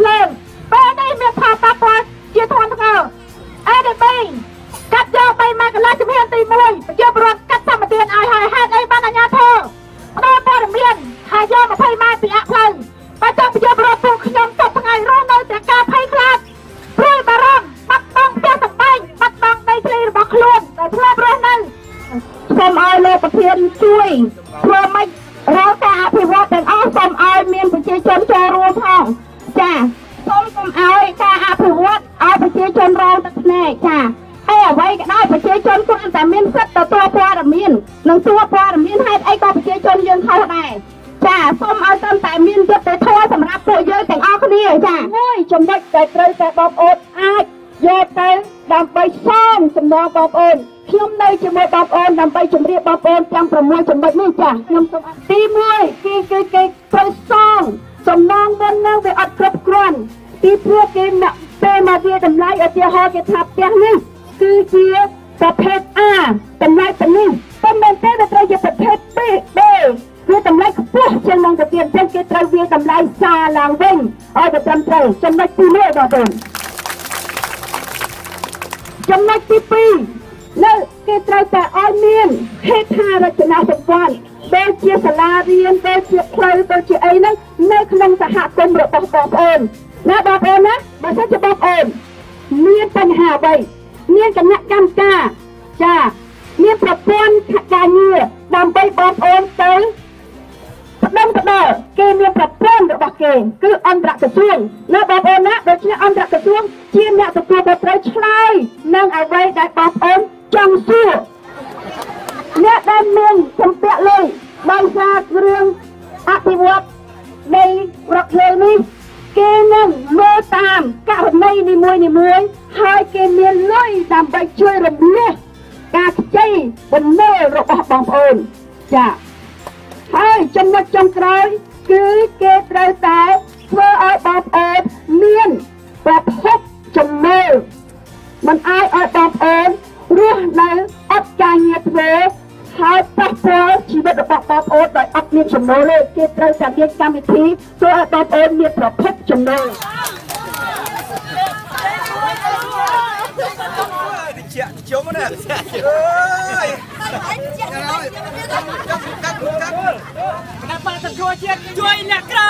ភ្លើងពេលនេះមានផលប៉ះពាល់ជាធ្ងន់ធ្ងរ ADB កាត់យក3ម៉ាកន្លះជំហានទី1ប្រជាពលរដ្ឋកាត់សម្បទានឲ្យហើយហេតុអីបានអាជ្ញាធរផ្ដល់ព័ត៌មានថាយក20ម៉ែត្រពីអផ្លូវបើចង់ប្រជាពលរដ្ឋពួកខ្ញុំតបថ្ងៃរស់នៅតែការភ័យខ្លាចព្រួយបារម្ភបាត់បង់ផ្ទះសម្បែងបាត់បង់ដីធ្លីរបស់ខ្លួនដែលធ្លាប់រស់នៅសូមឲ្យលោកប្រធានជួយធ្វើម៉េចរកការអភិវឌ្ឍទាំងអស់សូមឲ្យមានប្រជាជនចូលរួមផង អ្វីក៏ដោយប្រជាជនគ្រាន់តែមានសិទ្ធិទទួលព័ត៌មាននិងសួរព័ត៌មានហេតុអីក៏ប្រជាជនយើងខុសដែរចាសូមឲ្យត្រឹមតែមានយុត្តិធម៌សម្រាប់ពួកយើងទាំងអស់គ្នាចាមួយចំណុចដែលត្រូវតែបងប្អូនអាចយកទៅដើម្បីសងសំណងបងប្អូនខ្ញុំនៅជាមួយបងប្អូនដើម្បីជម្រាបបងប្អូនទាំង6ចំណុចនេះចាខ្ញុំសូមទី1គឺគឺគេត្រូវសងសំណងមុននឹងវាអត់គ្រប់គ្រាន់ទីព្រោះគេមកពេលមកវាតម្លៃឧទាហរណ៍គេថាផ្ទះនេះ គឺជាប្រភេទ A តម្លៃប៉ុណ្នេះប៉ុន្តែទេវាត្រូវជាប្រភេទ B B គឺតម្លៃខ្ពស់ជាងនឹងទៅទៀតអញ្ចឹងគេត្រូវវាតម្លៃសាឡើងវិញឲ្យទៅត្រឹមត្រូវចំណុចទី1បងប្អូនចំណុចទី2នៅគេត្រូវតែឲ្យមានហេដ្ឋារចនាសម្ព័ន្ធដូចជាសាលារៀនដូចជាផ្លូវដូចជាអីហ្នឹងនៅក្នុងសហគមន៍របស់បងប្អូនណាបងប្អូនណាបើសិនជាបងប្អូនមានបញ្ហាអ្វី មានគណៈកម្មការចាមានប្រព័ន្ធការងារដើម្បីបងប្អូនទៅផ្ដុំផ្ដល់គេមានប្រព័ន្ធរបស់គេគឺអន្តរក្រសួងណាបងប្អូនណាដូច្នេះអន្តរក្រសួងជាអ្នកទទួលខុសត្រូវឆ្លើយនឹងអ្វីដែលបងប្អូនចង់សួរអ្នកដែលមានចំពាក់លុយដោយសាររឿងអភិវឌ្ឍនៃរដ្ឋលើនេះគេនឹងមើលតាមករណីនីមួយនីមួយ ហើយគេមានលុយដើម្បីជួយរំលាស់ការខ្ចីបំណុលរបស់បងប្អូនចា៎ហើយចំណុចចុងក្រោយគឺគេត្រូវតែធ្វើឲ្យបងប្អូនមានប្រភពចំណូលមិនអាចឲ្យបងប្អូនរស់នៅអត់ការងារធ្វើហើយប៉ះពាល់ជីវិតរបស់បងប្អូនដោយអត់មានចំណូលទេគេត្រូវតែមានកម្មវិធីធ្វើឲ្យបងប្អូនមានប្រភពចំណូល តិចជុំណាអើយកាត់កាត់កាត់ណាបាល់សង្គ្រោះជាតិជួយអ្នកក្រ